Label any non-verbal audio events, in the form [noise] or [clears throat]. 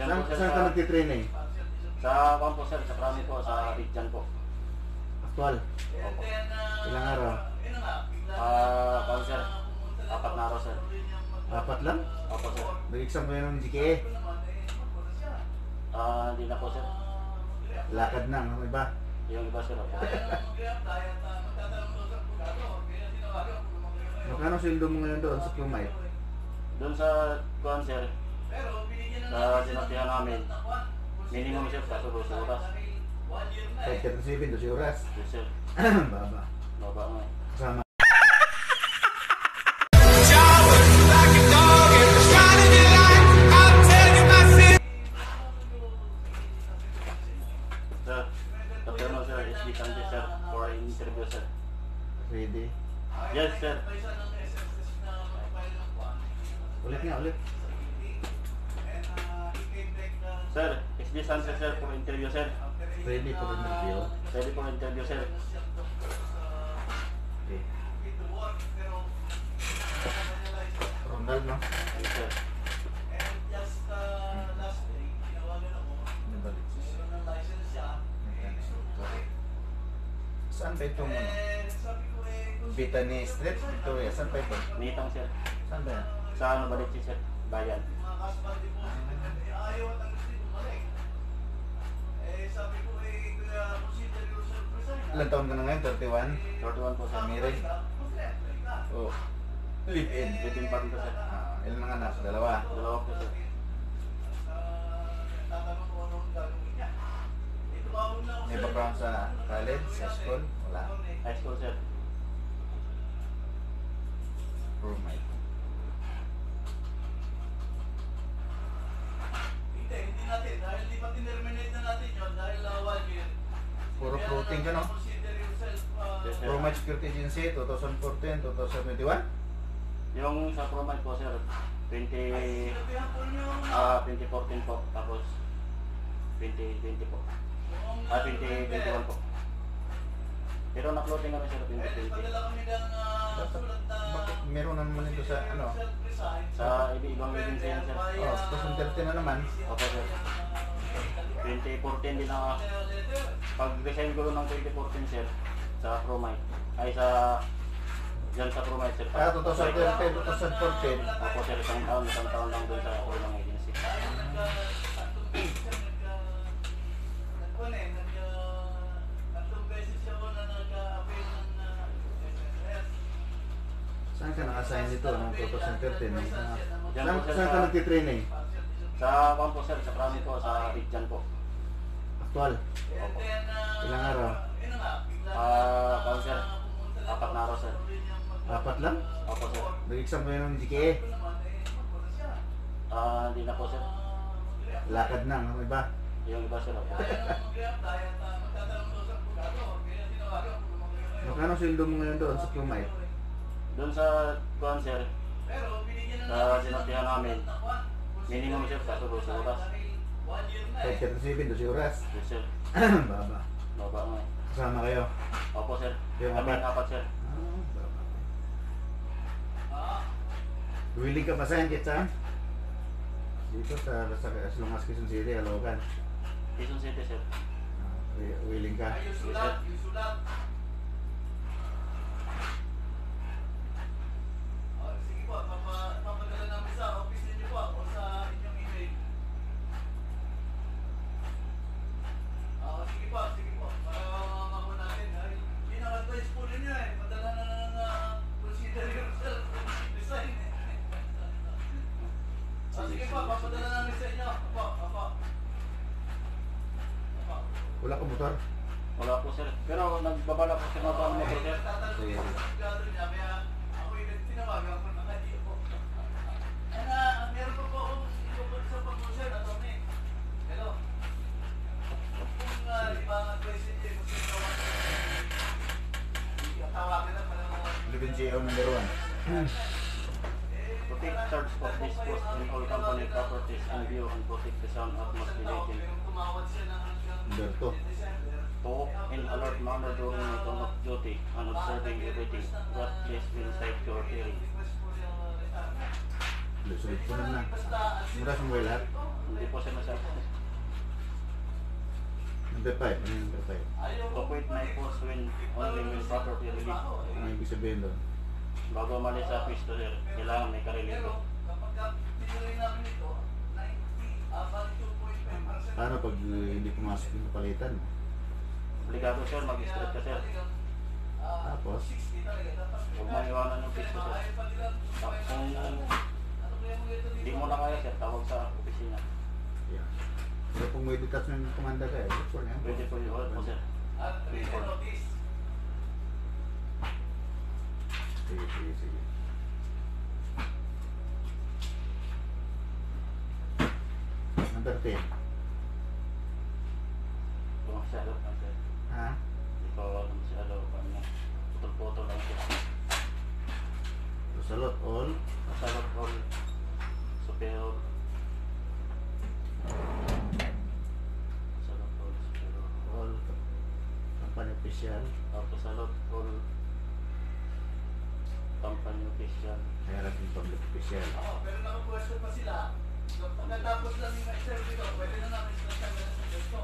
Saan, saan ka nagtitraining? sa kwan po sir, sa Krami po, sa Bigjan po. Aktual. Opo. Ilang araw? Ah, kwan sir, apat na araw sir. Apat lang? Opo sir. Nag-exam ko yun ng GKA. Ah, hindi na po sir. Lakad na, ang iba. Yung iba sir, opo. Magkano sweldo mo ngayon doon sa Plumite? Doon sa kwan sir, sa sinapihan namin, minimum sir, kaso 12 oras. 537, 12 oras. Yes sir, Baba. baba nga. eh. Kasama. Sir, tapos mo sir, SD Sanjay sir, for interview sir. Ready. Yes sir. Ulit nga, ulit. Sir, SD Sanjay sir, for interview sir. Ready for interview. Ready for interview sir. Okay. Ronald, no? Yes sir. Saan ba itong ano? Bitani Street, Victoria. Saan ba ito? Nitang sir. Saan ba yan? Sa ano balik sir? Bayan. Ilan taon ka na ngayon? 31? 31 po sir. Married? Oh. Live in. Live-in pa rin po sir. Ah, ilan mga anak? Dalawa. Dalawa po sir. May background sa college, sa school? Wala. High school sir. Roommate. Puro floating ka, no? Yes sir. Roommate Security Agency, 2014, 2021? Yung sa Promite po sir, 20, ah 2014 po. Tapos 2020 po. Ah 2021 po. Pero na-floating kami sir 2020. Dapat, bakit meron na naman ito sa ano? Sa iba-ibang agency yan sir. Oh, 2013 na naman. Opo sir. 2014 din ako. Pag-resign ko ng 2014 sir, sa Promite. Ay sa, dyan sa Promite sir. Ah, 2013, 2014. Opo sir, isang taon, isang taon lang doon sa ulang agency. Saan ka naka-assign dito noong 2013? Diyan Saan, saan ka nagtitraining? Sa kwan po sir, sa Krami po, sa Bigjan po. Aktual. Opo. Ilang araw? Ah, kwan sir, apat na araw sir. Apat lang? Opo sir. Nag-exam ko yun ng GKA. Ah, hindi na po sir. Lakad na, ang iba. Yung iba sir, opo. Magkano sweldo mo ngayon doon sa Plumite? Doon sa kwan sir, sa sinapihan namin, minimum sir, kaso 12 oras. 537, 12 oras. Yes sir, [clears throat] Baba. baba nga. eh. Kasama kayo. Opo sir, Yung kami apat? apat sir. Ah, baba. Willing ka pa sa Kitsa? Dito sa, sa as long as Quezon City, Alogan. Quezon City sir. Ah, wi- willing ka? Yes sir. Wala ka motor? Wala po sir. Pero nagbabala po sir na pa mo sir. Sige. Ko ko mga 11GO number 1. Protect charge of this post in all company properties and view and protect the sound of must be tao, taken. pero tumawad siya ng hanggang Number 2. December. Talk in alert manner during my turn of duty and observing everything. God please will cite your hearing. Request po yung retirement. Sulit ko na na. Mura sa mga lahat. Hindi po siya masabi. Number 5. Ano number 5? To quit my post when only when property relief. Ano ibig sabihin doon? Bago umalis sa pwesto sir, kailangan may karelibo. kapag ka tinuloy namin ito, 90, bali 2.5%. Paano pag uh, hindi pumasok yung kapalitan? Obligado sir, mag-straight ka sir. Tapos? 60 talaga, dapat. Huwag mo iwanan yung pwesto sir. Tapos kung hindi mo na kaya sir, tawag sa opisina. Yeah. Pero kung may detachment ng komanda ka, eh, that's for them. Pwede po yun po sir. At written notice. Sige, sige, sige. Number 10. Kung masyado pa sir. Ha? Hindi ko masyado pa na. Putol-putol lang sir. Salot all. Masalot all superior. Masalot all superior. All company official. Tapos salot all company official. Kaya natin public official. Oo, pero nakapwesto pa sila. So, Pagkatapos lang yung ma-serve dito, pwede na namin sila sa pwesto.